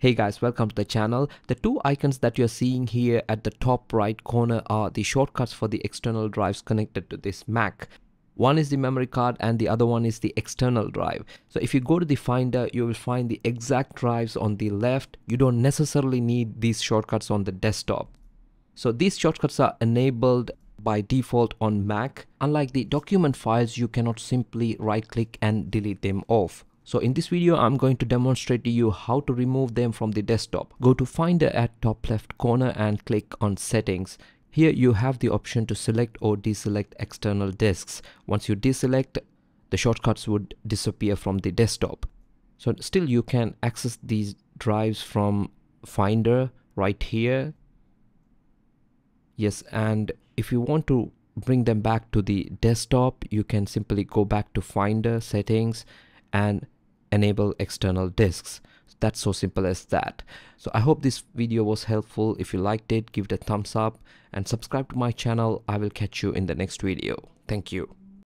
Hey guys, welcome to the channel. The two icons that you're seeing here at the top right corner are the shortcuts for the external drives connected to this Mac. One is the memory card and the other one is the external drive. So if you go to the finder, you will find the exact drives on the left. You don't necessarily need these shortcuts on the desktop. So these shortcuts are enabled by default on Mac. Unlike the document files, you cannot simply right click and delete them off. So in this video, I'm going to demonstrate to you how to remove them from the desktop. Go to Finder at top left corner and click on Settings. Here you have the option to select or deselect external disks. Once you deselect, the shortcuts would disappear from the desktop. So still you can access these drives from Finder right here. Yes, and if you want to bring them back to the desktop, you can simply go back to Finder settings and enable external disks. That's so simple as that. So i hope this video was helpful. If you liked it give it a thumbs up and subscribe to my channel. I will catch you in the next video. Thank you